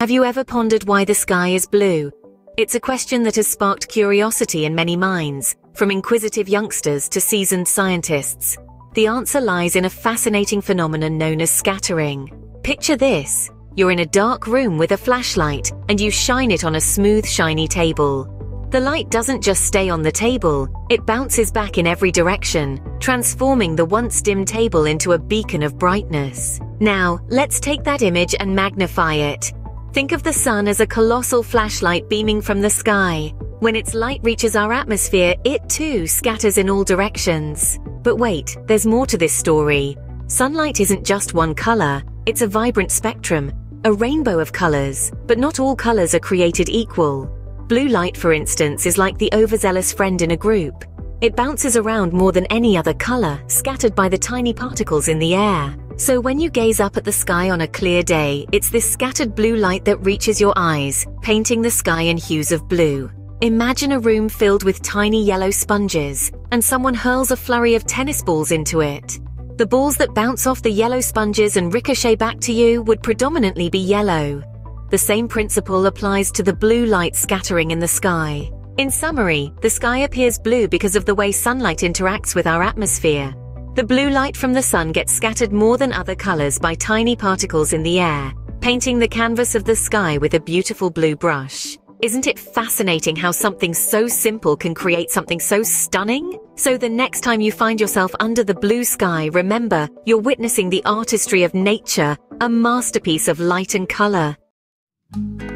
Have you ever pondered why the sky is blue? It's a question that has sparked curiosity in many minds, from inquisitive youngsters to seasoned scientists. The answer lies in a fascinating phenomenon known as scattering. Picture this. You're in a dark room with a flashlight, and you shine it on a smooth, shiny table. The light doesn't just stay on the table, it bounces back in every direction, transforming the once dim table into a beacon of brightness. Now, let's take that image and magnify it. Think of the sun as a colossal flashlight beaming from the sky. When its light reaches our atmosphere, it too scatters in all directions. But wait, there's more to this story. Sunlight isn't just one color, it's a vibrant spectrum, a rainbow of colors, but not all colors are created equal. Blue light, for instance, is like the overzealous friend in a group. It bounces around more than any other color, scattered by the tiny particles in the air. So when you gaze up at the sky on a clear day, it's this scattered blue light that reaches your eyes, painting the sky in hues of blue. Imagine a room filled with tiny yellow sponges, and someone hurls a flurry of tennis balls into it. The balls that bounce off the yellow sponges and ricochet back to you would predominantly be yellow. The same principle applies to the blue light scattering in the sky. In summary, the sky appears blue because of the way sunlight interacts with our atmosphere. The blue light from the sun gets scattered more than other colors by tiny particles in the air, painting the canvas of the sky with a beautiful blue brush. Isn't it fascinating how something so simple can create something so stunning? So the next time you find yourself under the blue sky, remember, you're witnessing the artistry of nature, a masterpiece of light and color. Thank you.